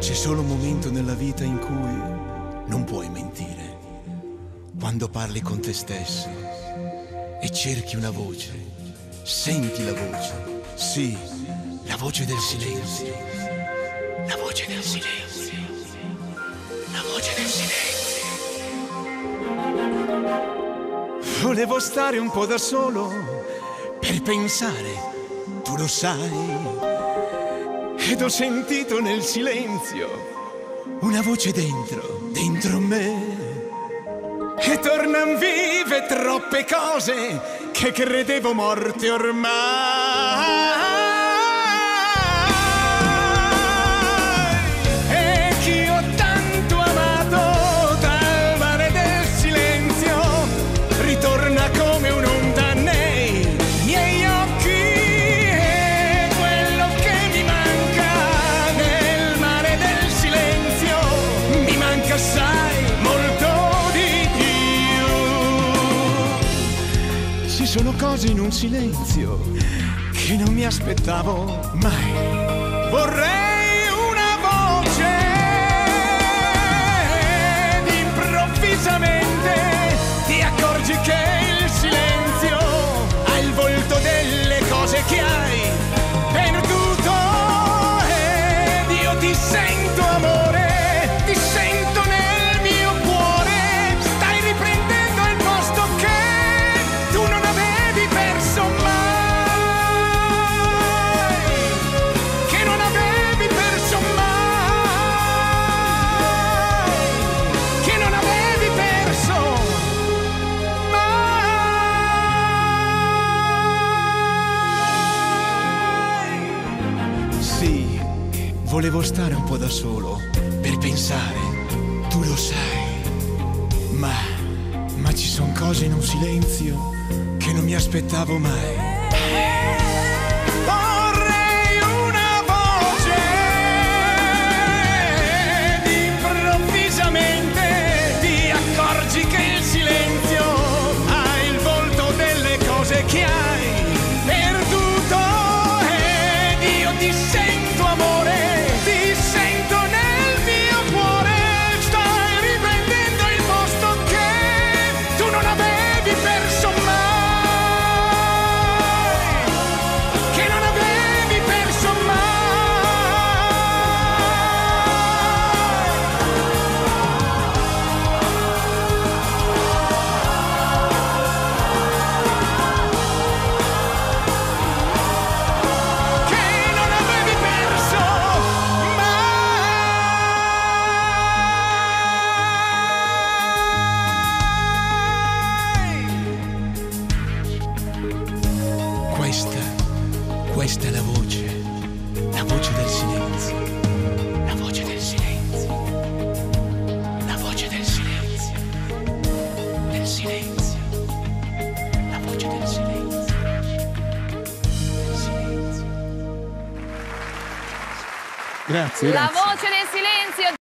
C'è solo un momento nella vita in cui non puoi mentire. Quando parli con te stesso e cerchi una voce, senti la voce. Sì, la voce del silenzio. La voce del silenzio. La voce del silenzio. Volevo stare un po' da solo per pensare, tu lo sai. Ed ho sentito nel silenzio una voce dentro, dentro me. E tornan vive troppe cose che credevo morte ormai. Ci sono cose in un silenzio che non mi aspettavo mai. Vorrei volevo stare un po' da solo per pensare, tu lo sai, ma, ma ci sono cose in un silenzio che non mi aspettavo mai. Questa, questa è la voce, la voce del silenzio, la voce del silenzio, la voce del silenzio, del silenzio, la voce del silenzio, del silenzio. Grazie, La grazie. voce del silenzio